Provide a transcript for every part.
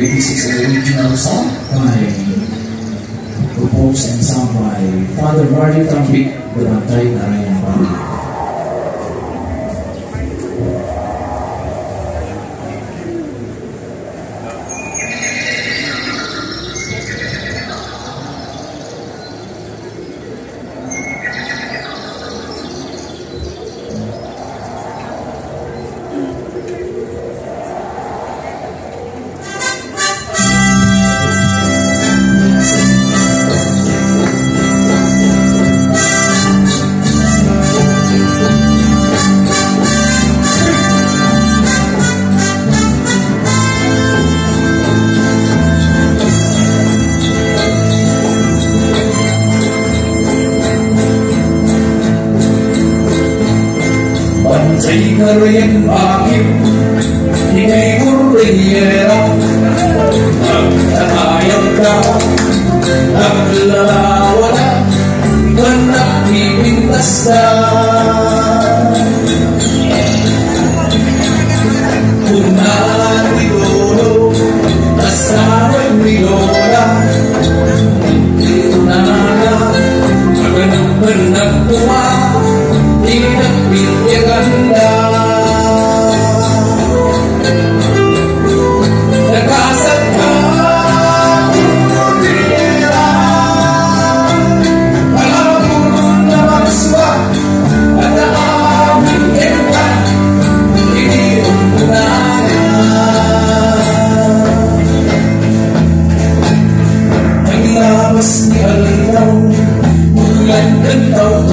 1986 is an original song by composed and sung by Father Marty Tambik Barangay Narayan Barangay. Singer in Bakim, he may 人人都。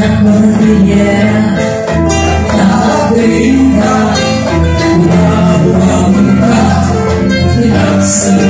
Thank you.